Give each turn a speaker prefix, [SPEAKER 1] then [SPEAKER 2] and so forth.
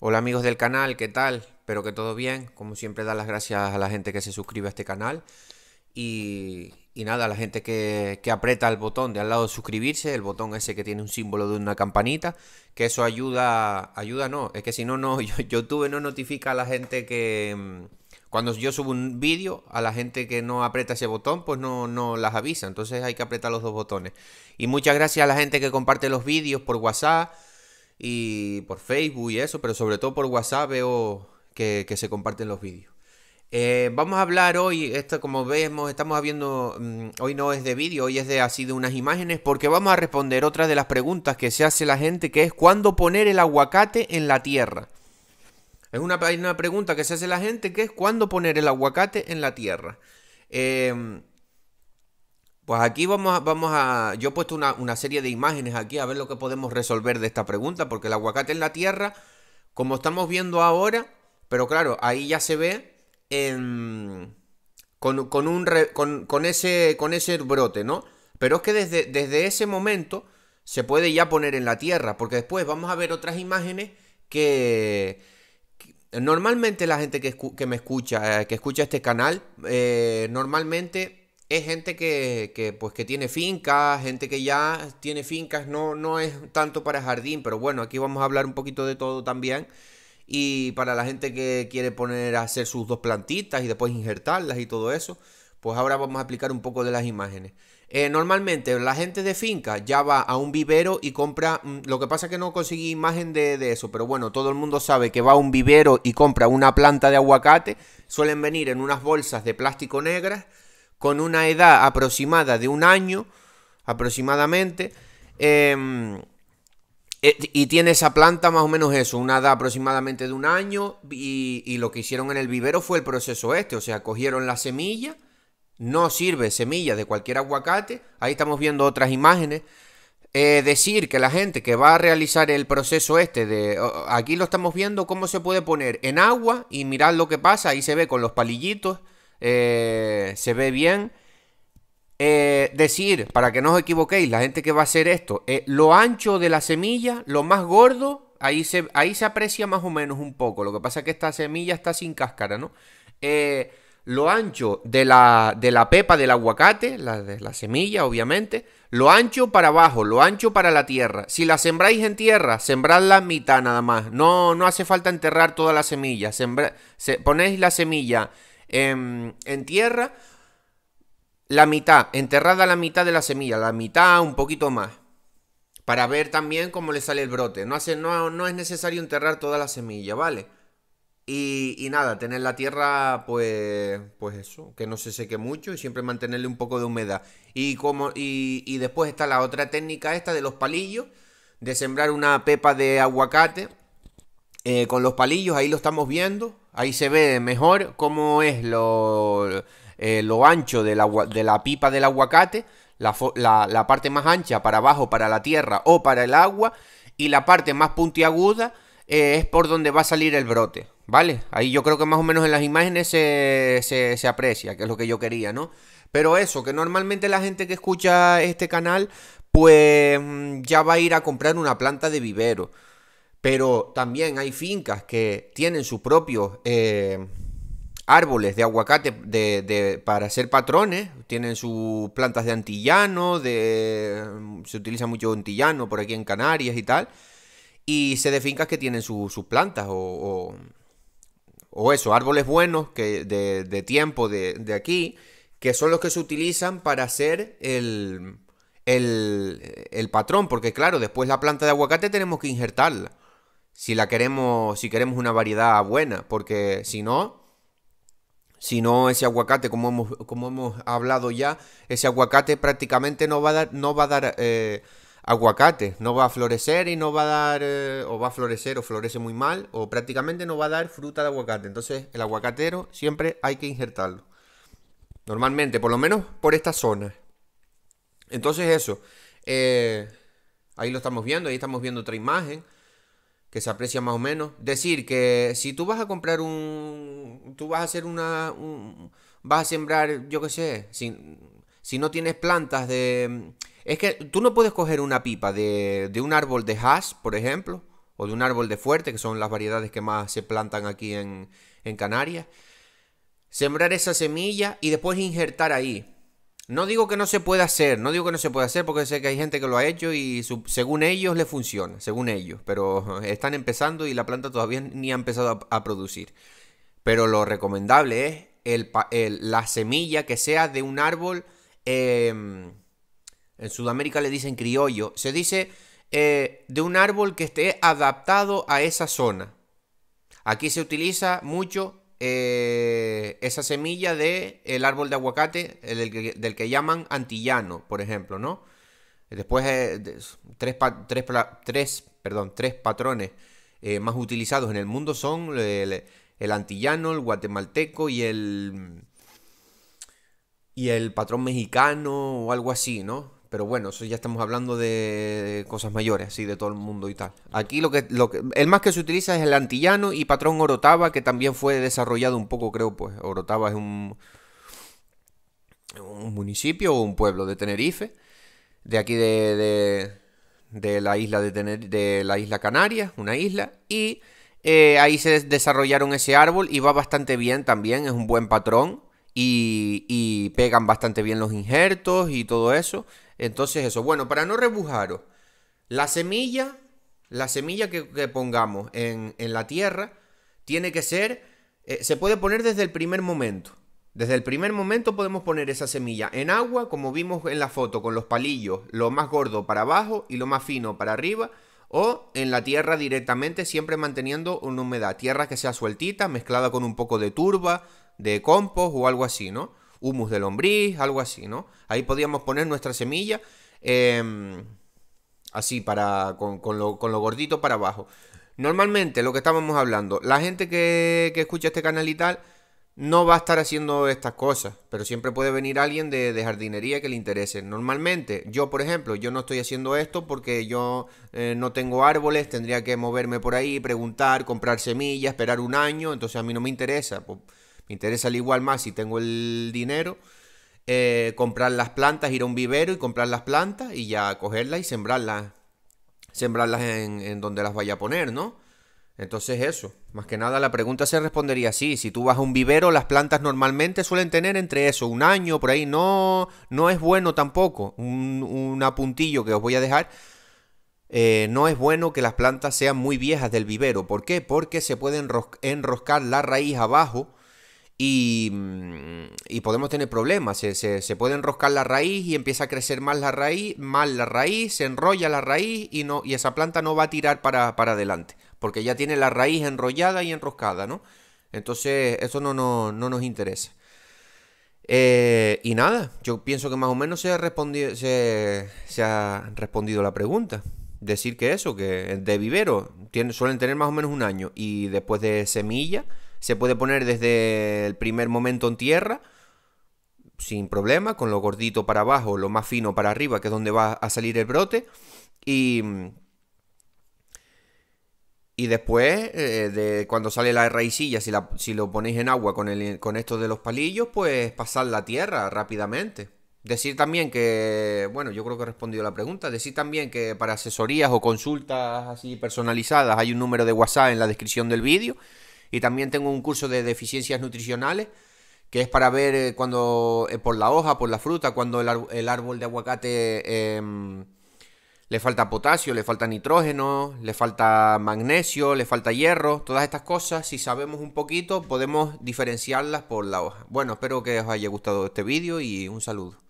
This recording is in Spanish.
[SPEAKER 1] Hola amigos del canal, ¿qué tal? Espero que todo bien. Como siempre, dar las gracias a la gente que se suscribe a este canal. Y, y nada, a la gente que, que, aprieta el botón de al lado de suscribirse, el botón ese que tiene un símbolo de una campanita, que eso ayuda, ayuda no, es que si no, no, YouTube no notifica a la gente que... Mm, cuando yo subo un vídeo, a la gente que no aprieta ese botón, pues no, no las avisa. Entonces hay que apretar los dos botones. Y muchas gracias a la gente que comparte los vídeos por WhatsApp y por Facebook y eso, pero sobre todo por WhatsApp veo que, se comparten los vídeos. Eh, vamos a hablar hoy, esto como vemos, estamos viendo, mm, hoy no es de vídeo, hoy es de así de unas imágenes, porque vamos a responder otra de las preguntas que se hace la gente, que es ¿cuándo poner el aguacate en la tierra? Es una, una pregunta que se hace la gente, que es ¿cuándo poner el aguacate en la tierra? Eh, pues aquí vamos a, vamos a yo he puesto una, serie de imágenes aquí a ver lo que podemos resolver de esta pregunta, porque el aguacate en la tierra, como estamos viendo ahora, pero claro, ahí ya se ve con, con, un con, ese, con ese brote, ¿no? Pero es que desde, desde ese momento se puede ya poner en la tierra, porque después vamos a ver otras imágenes que... Normalmente la gente que, que me escucha, eh, que escucha este canal, eh, normalmente es gente que, pues, que tiene fincas, gente que ya tiene fincas, no, no es tanto para jardín, pero bueno, aquí vamos a hablar un poquito de todo también. Y para la gente que quiere poner a hacer sus dos plantitas y después injertarlas y todo eso, pues ahora vamos a explicar un poco de las imágenes. Eh, normalmente la gente de finca ya va a un vivero y compra, mm, lo que pasa es que no conseguí imagen de, de, eso, pero bueno, todo el mundo sabe que va a un vivero y compra una planta de aguacate, suelen venir en unas bolsas de plástico negras con una edad aproximada de un año, aproximadamente, em, eh, y tiene esa planta más o menos eso, una edad aproximadamente de un año, y, lo que hicieron en el vivero fue el proceso este, o sea, cogieron la semilla, no sirve semilla de cualquier aguacate, ahí estamos viendo otras imágenes, eh, decir que la gente que va a realizar el proceso este de aquí lo estamos viendo cómo se puede poner en agua y mirar lo que pasa ahí se ve con los palillitos eh, se ve bien. Eh, decir, para que no os equivoquéis, la gente que va a hacer esto, eh, lo ancho de la semilla, lo más gordo, ahí se, ahí se aprecia más o menos un poco. Lo que pasa es que esta semilla está sin cáscara, ¿no? lo ancho de la, de la pepa del aguacate, la de la semilla, obviamente, lo ancho para abajo, lo ancho para la tierra. Si la sembráis en tierra, sembrad la mitad nada más. No, no hace falta enterrar toda la semilla. ponéis la semilla en, tierra, la mitad, enterrada la mitad de la semilla, la mitad un poquito más. Para ver también cómo le sale el brote. No, hace, no, no es necesario enterrar toda la semilla, ¿vale? Y, y, nada, tener la tierra, pues, pues eso, que no se seque mucho y siempre mantenerle un poco de humedad. Y, como, y, y después está la otra técnica esta de los palillos, de sembrar una pepa de aguacate eh, con los palillos, ahí lo estamos viendo. Ahí se ve mejor cómo es lo, eh, lo ancho de la, de la, pipa del aguacate. La, parte más ancha para abajo, para la tierra o para el agua. Y la parte más puntiaguda eh, es por donde va a salir el brote. ¿Vale? Ahí yo creo que más o menos en las imágenes se, se aprecia, que es lo que yo quería, ¿no? Pero eso, que normalmente la gente que escucha este canal, pues mm, ya va a ir a comprar una planta de vivero. Pero también hay fincas que tienen sus propios eh, árboles de aguacate para hacer patrones. Tienen sus plantas de antillano, de, se utiliza mucho antillano por aquí en Canarias y tal. Y sé de fincas que tienen sus plantas o, o, eso, árboles buenos que de, tiempo de, aquí, que son los que se utilizan para hacer el, el patrón. Porque claro, después la planta de aguacate tenemos que injertarla si la queremos, si queremos una variedad buena, porque si no, si no ese aguacate, como hemos, como hemos hablado ya, ese aguacate prácticamente no va a dar, no va a dar eh, aguacate, no va a florecer y no va a dar, eh, o va a florecer o florece muy mal, o prácticamente no va a dar fruta de aguacate. Entonces el aguacatero siempre hay que injertarlo. Normalmente, por lo menos por esta zona. Entonces eso, eh, ahí lo estamos viendo, ahí estamos viendo otra imagen que se aprecia más o menos. Decir que si tú vas a comprar un. Tú vas a hacer una. vas a sembrar, yo qué sé, si, si no tienes plantas de. Es que tú no puedes coger una pipa de, de un árbol de hash, por ejemplo, o de un árbol de fuerte, que son las variedades que más se plantan aquí en, en Canarias. Sembrar esa semilla y después injertar ahí. No digo que no se pueda hacer, no digo que no se pueda hacer porque sé que hay gente que lo ha hecho y según ellos le funciona, según ellos, pero están empezando y la planta todavía ni ha empezado a, producir. Pero lo recomendable es la semilla que sea de un árbol, em, en Sudamérica le dicen criollo, se dice eh, de un árbol que esté adaptado a esa zona. Aquí se utiliza mucho eh, esa semilla del el árbol de aguacate, del, que, llaman antillano, por ejemplo, ¿no? Después, eh, tres, tres, tres, perdón, tres patrones eh, más utilizados en el mundo son el, el, antillano, el guatemalteco y el, y el patrón mexicano o algo así, ¿no? Pero bueno, eso ya estamos hablando de cosas mayores, así de todo el mundo y tal. Aquí lo que, lo que, el más que se utiliza es el antillano y patrón Orotava, que también fue desarrollado un poco, creo, pues Orotava es un, un municipio o un pueblo de Tenerife, de aquí de, de, la isla de, de la isla Canaria, una isla, y eh, ahí se desarrollaron ese árbol y va bastante bien también, es un buen patrón y, y pegan bastante bien los injertos y todo eso. Entonces eso, bueno, para no rebujaros, la semilla, la semilla que, pongamos en, la tierra tiene que ser, eh, se puede poner desde el primer momento. Desde el primer momento podemos poner esa semilla en agua, como vimos en la foto, con los palillos, lo más gordo para abajo y lo más fino para arriba, o en la tierra directamente, siempre manteniendo una humedad. Tierra que sea sueltita, mezclada con un poco de turba, de compost o algo así, ¿no? Humus de lombriz, algo así, ¿no? Ahí podíamos poner nuestra semilla em, así, para, con, lo, gordito para abajo. Normalmente, lo que estábamos hablando, la gente que, escucha este canal y tal, no va a estar haciendo estas cosas, pero siempre puede venir alguien de, jardinería que le interese. Normalmente, yo por ejemplo, yo no estoy haciendo esto porque yo eh, no tengo árboles, tendría que moverme por ahí, preguntar, comprar semillas, esperar un año, entonces a mí no me interesa. Me interesa al igual más si tengo el dinero, eh, comprar las plantas, ir a un vivero y comprar las plantas y ya cogerlas y sembrarlas, sembrarlas en, donde las vaya a poner, ¿no? Entonces eso, más que nada la pregunta se respondería así, si tú vas a un vivero, las plantas normalmente suelen tener entre eso, un año, por ahí, no, no es bueno tampoco, un, un apuntillo que os voy a dejar, eh, no es bueno que las plantas sean muy viejas del vivero, ¿por qué? Porque se puede enroscar la raíz abajo Mm, y, podemos tener problemas. Se, se, puede enroscar la raíz y empieza a crecer más la raíz, mal la raíz, se enrolla la raíz y, no, y esa planta no va a tirar para, adelante, porque ya tiene la raíz enrollada y enroscada, ¿no? Entonces, eso no, no, nos interesa. Eh, y nada, yo pienso que más o menos se ha respondido, se, se ha respondido la pregunta. Decir que eso, que de vivero suelen tener más o menos un año y después de semilla se puede poner desde el primer momento en tierra, sin problema, con lo gordito para abajo, lo más fino para arriba, que es donde va a salir el brote. Y, y después, eh, de cuando sale la raicilla, si, la, si lo ponéis en agua con, el, con esto de los palillos, pues pasar la tierra rápidamente. Decir también que, bueno, yo creo que he respondido la pregunta. Decir también que para asesorías o consultas así personalizadas hay un número de WhatsApp en la descripción del vídeo. Y también tengo un curso de deficiencias nutricionales que es para ver eh, cuando eh, por la hoja, por la fruta, cuando el, árbol de aguacate em, le falta potasio, le falta nitrógeno, le falta magnesio, le falta hierro, todas estas cosas, si sabemos un poquito, podemos diferenciarlas por la hoja. Bueno, espero que os haya gustado este vídeo y un saludo.